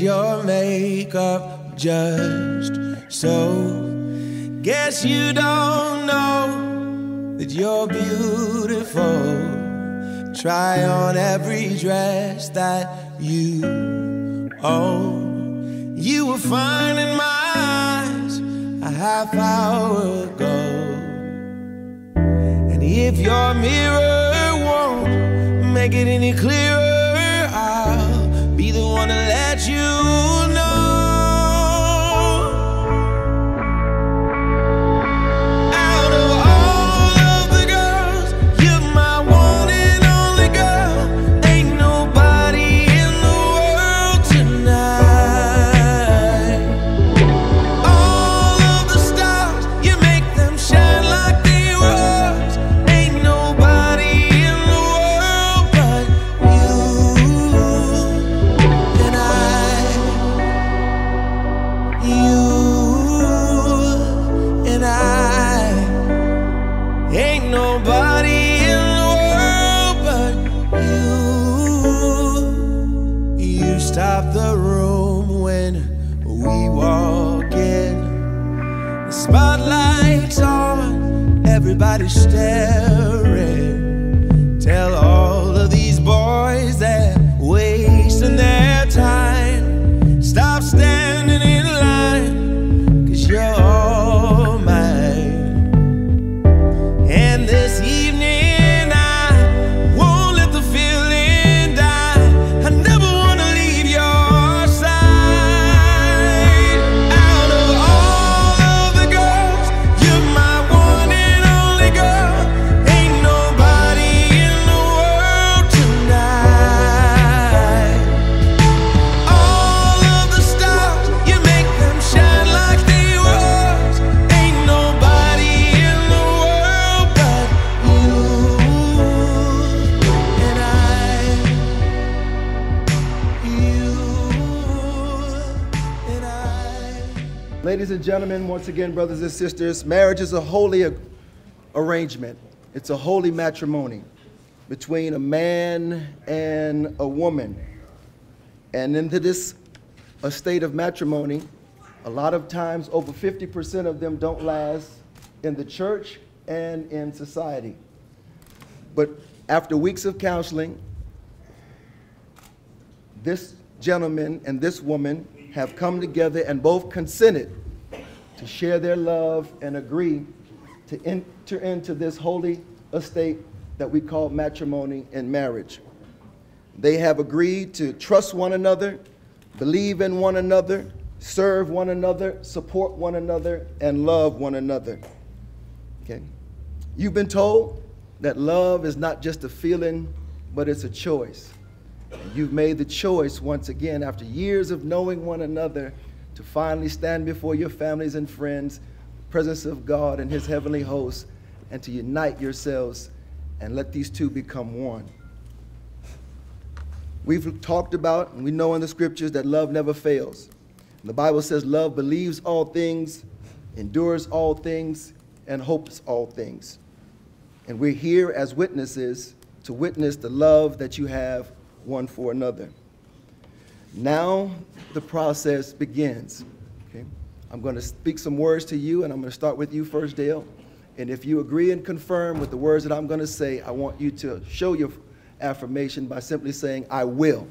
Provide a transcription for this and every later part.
your makeup just so. Guess you don't know that you're beautiful. Try on every dress that you own. You were fine in my eyes a half hour ago. And if your mirror won't make it any clearer, to let you everybody's staring. Ladies and gentlemen, once again, brothers and sisters, marriage is a holy a- arrangement. It's a holy matrimony between a man and a woman. And into this estate of matrimony, a lot of times over 50% of them don't last in the church and in society. But after weeks of counseling, this gentleman and this woman have come together and both consented to share their love and agree to enter into this holy estate that we call matrimony and marriage. They have agreed to trust one another, believe in one another, serve one another, support one another, and love one another. Okay? You've been told that love is not just a feeling, but it's a choice. You've made the choice once again, after years of knowing one another, to finally stand before your families and friends, presence of God and His heavenly hosts, and to unite yourselves and let these two become one. We've talked about, and we know in the scriptures that love never fails. The Bible says love believes all things, endures all things, and hopes all things. And we're here as witnesses to witness the love that you have one for another. Now the process begins. Okay? I'm going to speak some words to you, and I'm going to start with you first, Dale. And if you agree and confirm with the words that I'm going to say, I want you to show your affirmation by simply saying, I will.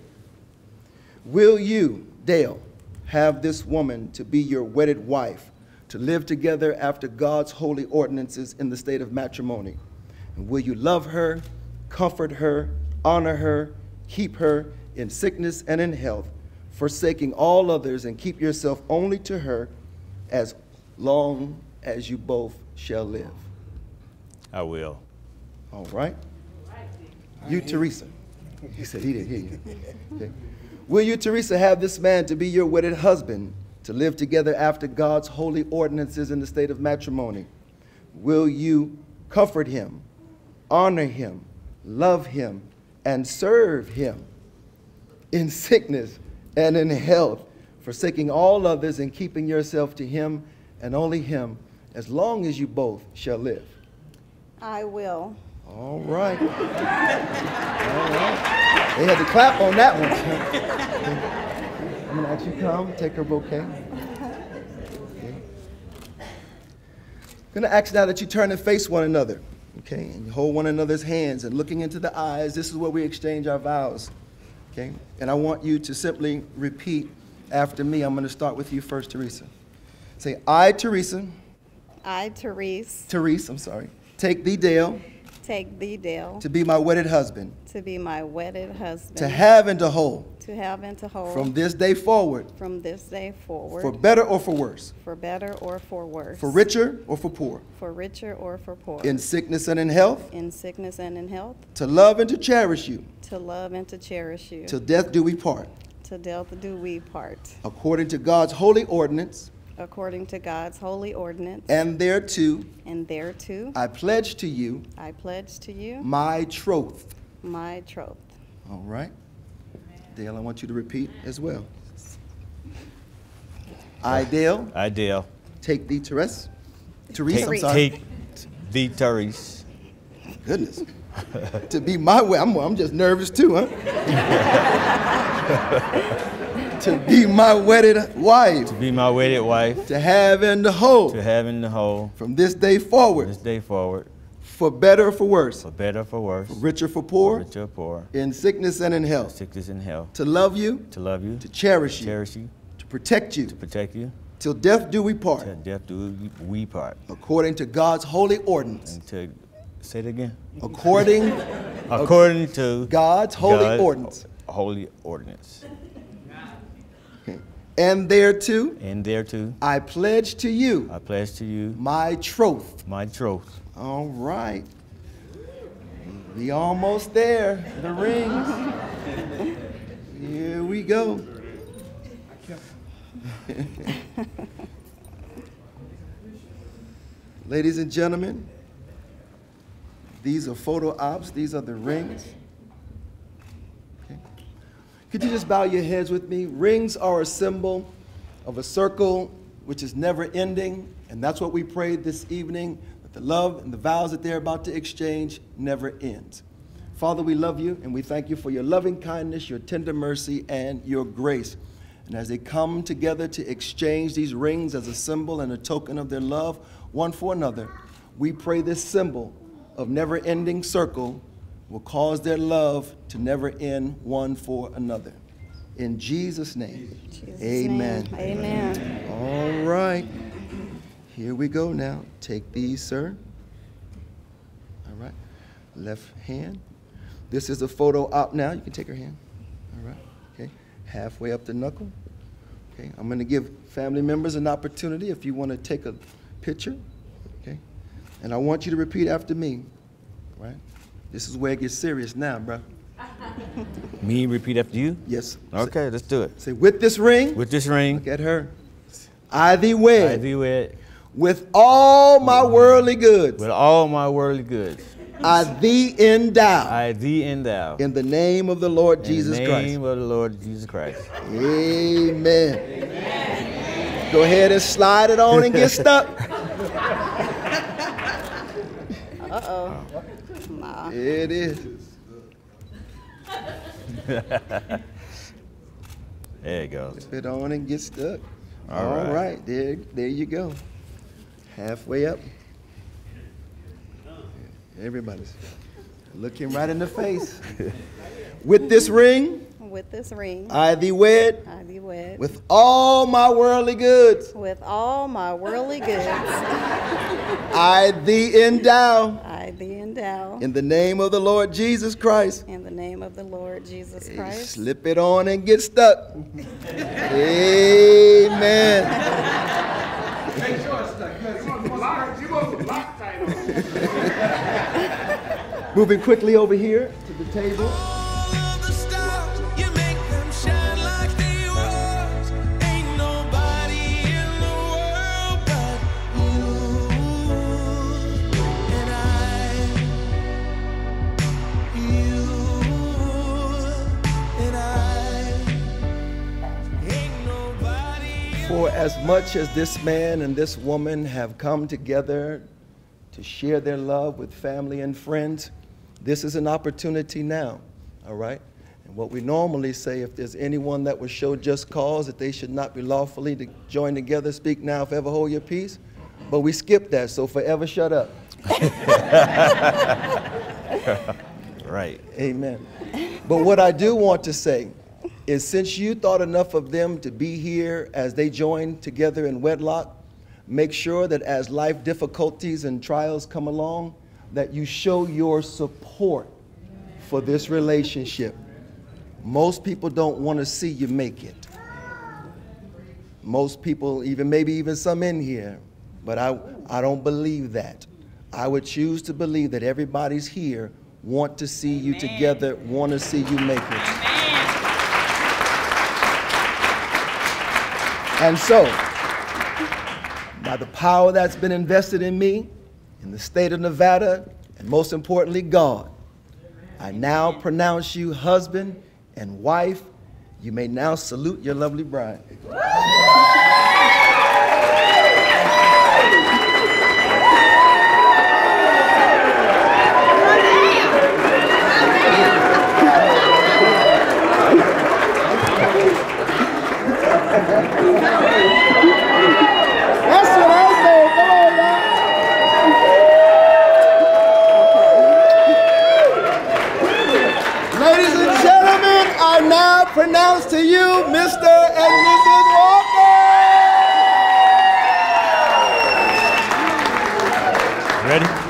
Will you, Dale, have this woman to be your wedded wife, to live together after God's holy ordinances in the state of matrimony? And will you love her, comfort her, honor her, keep her in sickness and in health, forsaking all others, and keep yourself only to her as long as you both shall live? I will. All right. You, Teresa. He said he didn't hear you. Okay. Will you, Teresa, have this man to be your wedded husband, to live together after God's holy ordinances in the state of matrimony? Will you comfort him, honor him, love him, and serve him in sickness and in health, forsaking all others and keeping yourself to him and only him, as long as you both shall live? I will. All right. All right. They had to clap on that one. I'm gonna ask you come, take her bouquet. Okay. I'm gonna ask now that you turn and face one another, okay, and you hold one another's hands and looking into the eyes. This is where we exchange our vows, okay. And I want you to simply repeat after me. I'm gonna start with you first, Teresa. Say, I, Teresa, I, Therese, Therese, I'm sorry, take thee, Dale, take thee, Dale, to be my wedded husband, to be my wedded husband, to have and to hold, to have and to hold, from this day forward, from this day forward, for better or for worse, for better or for worse, for richer or for poor, for richer or for poor, in sickness and in health, in sickness and in health, to love and to cherish you, to love and to cherish you, till death do we part, to death do we part, according to God's holy ordinance, according to God's holy ordinance, and thereto. And thereto. I pledge to you. I pledge to you. My troth. my troth. All right? Dale, I want you to repeat as well. I, Dale, I, Dale, take thee, Therese. Therese, I'm sorry. take thee, Therese, Goodness. to be my way. I'm, I'm just nervous too, huh? to be my wedded wife. to be my wedded wife, To have and to hold. to have in the whole, From this day forward. this day forward, For better or for worse. for better, or for worse, For richer for poor. rich or poor, In sickness and in health. sickness and health, To love you. to love you, To cherish you. cherish you, To protect you. to protect you, Till death do we part. till death do we part. According to God's holy ordinance. And to say it again. According According to God's holy God's ordinance. Holy ordinance. And thereto And thereto I pledge to you I pledge to you my troth. my troth. All right. We almost there. The rings. Here we go. Ladies and gentlemen, these are photo ops. These are the rings. Okay. Could you just bow your heads with me? Rings are a symbol of a circle which is never ending, and that's what we prayed this evening the love and the vows that they're about to exchange never ends. Father, we love you and we thank you for your loving kindness, your tender mercy, and your grace. And as they come together to exchange these rings as a symbol and a token of their love one for another, we pray this symbol of never ending circle will cause their love to never end one for another. In Jesus' name, Jesus' amen. name, Amen. All right. Here we go now. Take these, sir. All right. Left hand. This is a photo op now. You can take her hand. All right. Okay. Halfway up the knuckle. Okay. I'm going to give family members an opportunity if you want to take a picture. Okay. And I want you to repeat after me. All right. This is where it gets serious now, bro. Me repeat after you? Yes. Okay, let's do it. Say, with this ring, With this ring, look at her. I thee wed. I thee wed with all my worldly goods. with all my worldly goods. I thee endow I thee endow. in the name of the Lord In Jesus the Christ. name of the Lord Jesus Christ. Amen. Go ahead and slide it on and get stuck. Uh-oh. Nah. It is. There it goes. Put it on and get stuck. All All right. right. There, there you go. Halfway up. Everybody's looking right in the face. With this ring, With this ring, I thee wed I thee wed with all my worldly goods. with all my worldly goods. I thee endow I thee endow in the name of the Lord Jesus Christ. in the name of the Lord Jesus Christ. Slip it on and get stuck. Amen. Moving quickly over here to the table. For as much as this man and this woman have come together to share their love with family and friends, this is an opportunity now, all right? And what we normally say, if there's anyone that would show just cause that they should not be lawfully to join together, speak now, forever hold your peace. But we skip that, so forever shut up. Right. Amen. But what I do want to say is since you thought enough of them to be here as they join together in wedlock, make sure that as life difficulties and trials come along, that you show your support for this relationship. Most people don't want to see you make it. Most people, even maybe even some in here, but I, I don't believe that. I would choose to believe that everybody's here want to see you together, want to see you make it. And so, by the power that's been invested in me, in the state of Nevada, and most importantly, God, I now pronounce you husband and wife. You may now salute your lovely bride. That's what I say. Come on, y'all. Ladies and gentlemen, I now pronounce to you Mr. and Mrs. Walker. Ready?